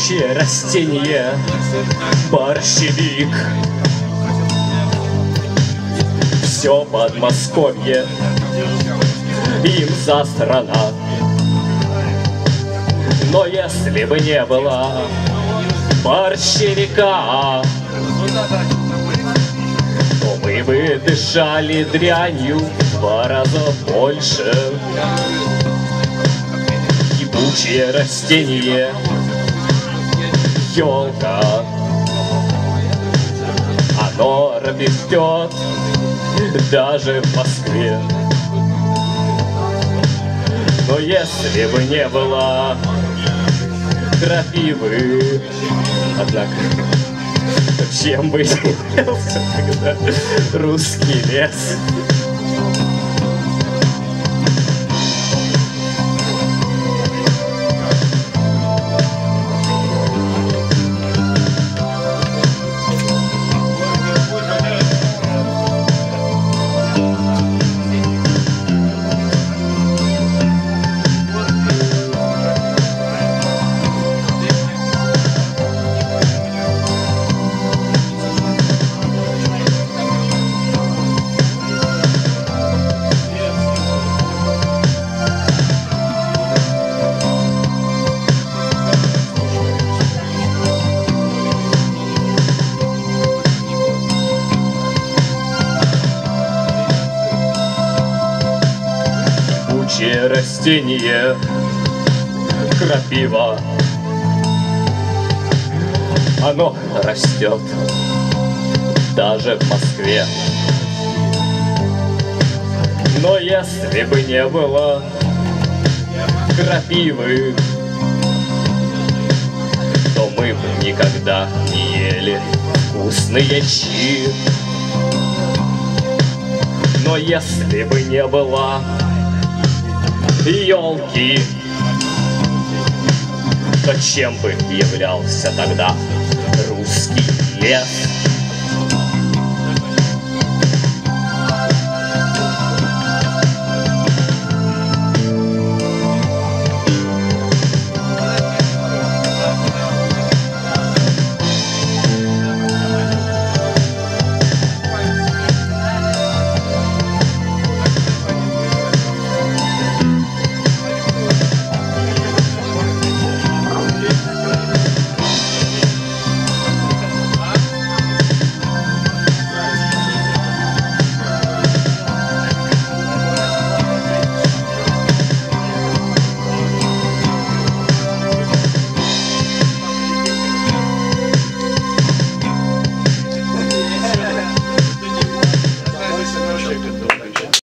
Кипучее растение, борщевик. Все Подмосковье. Им засрана Но если бы не было борщевика То мы бы дышали дрянью два раза больше. Кипучее растение елка Оно растет даже в Москве Но если бы не было крапивы Однако, чем бы являлся тогда русский лес? Кучее растение, крапива Оно растет. Даже в Москве. Но если бы не было крапивы То мы бы никогда не ели вкусные щи. Но если бы не было елки. То чем бы являлся тогда русский лес?